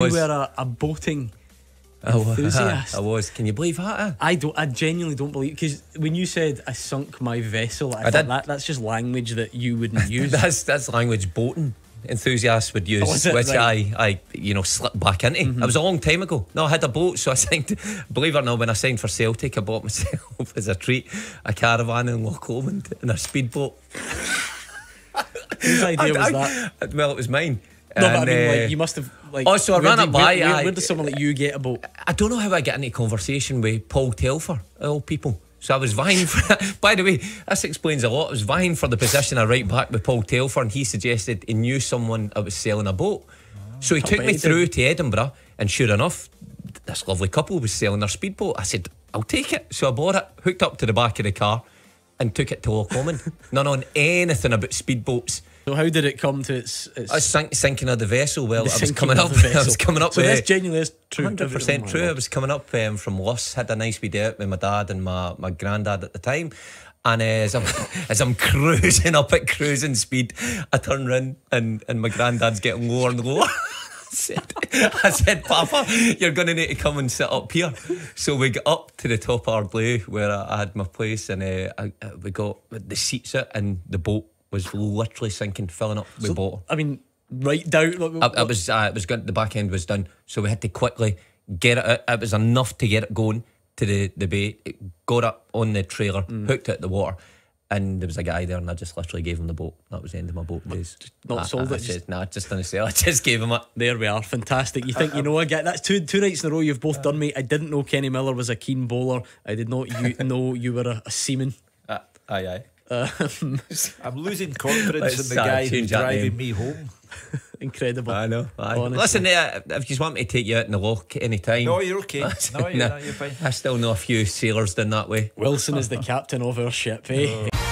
You Was- were a, a boating I wa- enthusiast. I was. Can you believe that? eh? I don't. I genuinely don't believe because when you said I sunk my vessel, I, I did. that that's just language that you wouldn't use. That's that's language boating enthusiasts would use, Oh, which Right. I I you know slipped back into. It was a long time ago. No, I had a boat, so I signed. Believe it or not, when I signed for Celtic, I bought myself as a treat a caravan in Loch Lomond and a speedboat. Whose idea was I- that? Well, it was mine. No, but I mean, uh, like you must have like. Oh, so I ran it by, Where, where, where does someone like you get a boat? I don't know how I get into conversation with Paul Telfer, all people. So I was vying for. By the way, this explains a lot. I was vying for the position of right back with Paul Telfer, and he suggested he knew someone that was selling a boat. So he took me he through to Edinburgh, and sure enough, this lovely couple was selling their speedboat. I said, "I'll take it." So I bought it, hooked up to the back of the car, and took it to Loch Lomond. None on anything about speedboats. So how did it come to its? its I was sink, sinking of the vessel. Well, the I was coming up. the I was coming up So with this genuinely is true. Hundred percent my true. I was coming up um, from Luss, had a nice wee day out with my dad and my, my granddad at the time. And uh, as I'm as I'm cruising up at cruising speed, I turn round and, and my granddad's getting lower and lower. I said, I said, Papa, you're going to need to come and sit up here. So we got up to the top of our blue where I, I had my place, and uh, I, I- we got the seats out, and the boat was literally sinking, filling up with water. I mean, right down. Like, It, it was uh, it was good. The back end was done, so we had to quickly get it. out. It was enough to get it going to the the bay. It got up on the trailer, Mm. hooked it at the water, and there was a guy there, and I just literally gave him the boat. That was the end of my boat days. not I, sold I, it, I just- said, nah, just didn't sell. I just gave him it. There we are, fantastic. You think you know? I get that's two two nights in a row you've both done me. I didn't know Kenny Miller was a keen bowler. I did not you know you were a, a seaman. Uh, aye, aye. I'm losing confidence in the guy who's driving me home. Incredible. I know. Aye. Honestly. Listen, uh, if you just want me to take you out in the loch any time, No, you're okay. No, you're, no, you're fine. I still know a few sailors done that way. Wilson is the captain of our ship, eh?